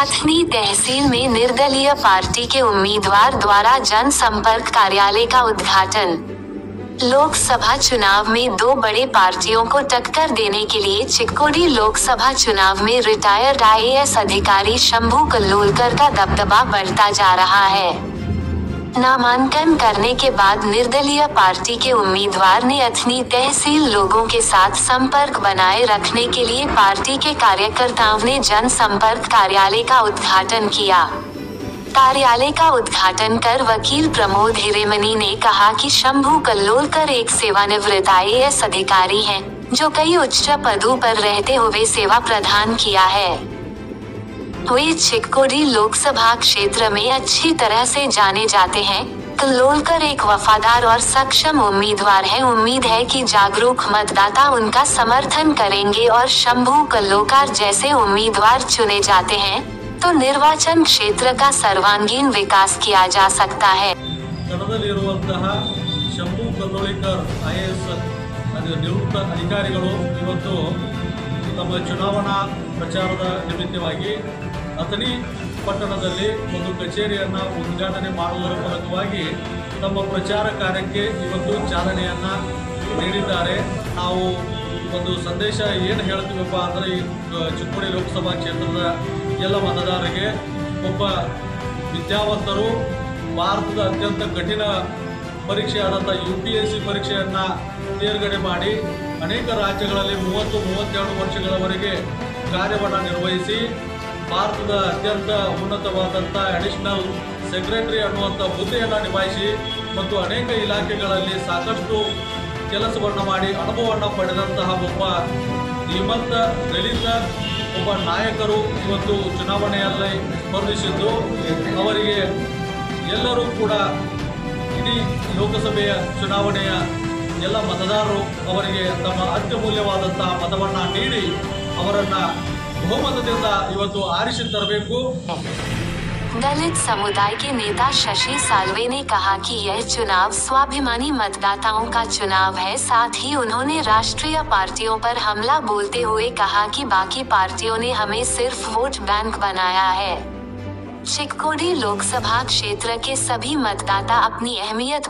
अथनी तहसील में निर्दलीय पार्टी के उम्मीदवार द्वारा जनसंपर्क कार्यालय का उद्घाटन। लोकसभा चुनाव में दो बड़े पार्टियों को टक्कर देने के लिए चिकोडी लोकसभा चुनाव में रिटायर्ड आईएएस अधिकारी शंभू कल्लोलकर का दबदबा बढ़ता जा रहा है। नामांकन करने के बाद निर्दलीय पार्टी के उम्मीदवार ने अथनी तहसील लोगों के साथ संपर्क बनाए रखने के लिए पार्टी के कार्यकर्ताओं ने जन जनसंपर्क कार्यालय का उद्घाटन किया। कार्यालय का उद्घाटन कर वकील प्रमोद हिरेमनी ने कहा कि शंभू कल्लोलकर एक सेवानिवृत्त आईएएस अधिकारी हैं, जो कई उच्च पदों पर रहते हुए सेवा प्रदान किया है। वे चिक्कोडी लोकसभा क्षेत्र में अच्छी तरह से जाने जाते हैं कल्लोलकर एक वफादार और सक्षम उम्मीदवार है उम्मीद है कि जागरूक मतदाता उनका समर्थन करेंगे और शंभू कल्लोकार जैसे उम्मीदवार चुने जाते हैं तो निर्वाचन क्षेत्र का सर्वांगीण विकास किया जा सकता है ಕಣದಲ್ಲಿರುವಂತಹ Shambhu Kallolikar I A S ನಿವೃತ್ತ ಅಧಿಕಾರಿಗಳು ಇವತ್ತು ತಮ್ಮ ಚುನಾವಣಾ ಪ್ರಚಾರದ ನಿಮಿತ್ತವಾಗಿ Athani ಪಟ್ಟಣದಲ್ಲಿ ಒಂದು ಕಚೇರಿಯನ್ನು ಉದ್ಘಾಟನೆ ಮಾಡುವುದರ ಮೂಲಕವಾಗಿ ತಮ್ಮ ಪ್ರಚಾರ ಕಾರ್ಯಕ್ಕೆ ಇವತ್ತು ಚಾಲನೆಯನ್ನು ನೀಡಿದ್ದಾರೆ. ನಾವು ಒಂದು ಸಂದೇಶ ಏನು ಹೇಳ್ತೀವಪ್ಪ ಅಂದರೆ ಈ ಚಿಕ್ಕೋಡಿ ಲೋಕಸಭಾ ಕ್ಷೇತ್ರದ ಎಲ್ಲ ಮತದಾರರಿಗೆ ಒಬ್ಬ ವಿದ್ಯಾವಂತರು ಭಾರತದ ಅತ್ಯಂತ ಕಠಿಣ ಪರೀಕ್ಷೆಯಾದಂಥ ಯು ಪಿ ಎಸ್ ಸಿ ಪರೀಕ್ಷೆಯನ್ನು ತೇರ್ಗಡೆ ಮಾಡಿ ಅನೇಕ ರಾಜ್ಯಗಳಲ್ಲಿ ಮೂವತ್ತು, ಮೂವತ್ತೆರಡು ವರ್ಷಗಳವರೆಗೆ ಕಾರ್ಯವನ್ನು ನಿರ್ವಹಿಸಿ ಭಾರತದ ಅತ್ಯಂತ ಉನ್ನತವಾದಂಥ ಅಡಿಷನಲ್ ಸೆಕ್ರೆಟರಿ ಅನ್ನುವಂಥ ಹುದ್ದೆಯನ್ನು ನಿಭಾಯಿಸಿ ಮತ್ತು ಅನೇಕ ಇಲಾಖೆಗಳಲ್ಲಿ ಸಾಕಷ್ಟು ಕೆಲಸವನ್ನು ಮಾಡಿ ಅನುಭವವನ್ನು ಪಡೆದಂತಹ ಒಬ್ಬ ಧೀಮಂತ ದಲಿತ ಒಬ್ಬ ನಾಯಕರು ಇವತ್ತು ಚುನಾವಣೆಯಲ್ಲಿ ಸ್ಪರ್ಧಿಸಿದ್ದು. ಅವರಿಗೆ ಎಲ್ಲರೂ ಕೂಡ ಇಡೀ ಲೋಕಸಭೆಯ ಚುನಾವಣೆಯ ಎಲ್ಲ ಮತದಾರರು ಅವರಿಗೆ ತಮ್ಮ ಅತ್ಯಮೂಲ್ಯವಾದಂತಹ ಮತವನ್ನು ನೀಡಿ ಅವರನ್ನು ಬಹುಮತದಿಂದ ಇವತ್ತು ಆರಿಸಿ ತರಬೇಕು दलित समुदाय के नेता शशि साल्वे ने कहा कि यह चुनाव स्वाभिमानी मतदाताओं का चुनाव है साथ ही उन्होंने राष्ट्रीय पार्टियों पर हमला बोलते हुए कहा कि बाकी पार्टियों ने हमें सिर्फ वोट बैंक बनाया है चिक्कोडी लोकसभा क्षेत्र के सभी मतदाता अपनी अहमियत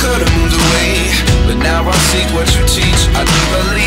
could have moved away. But now I see what you teach. I do believe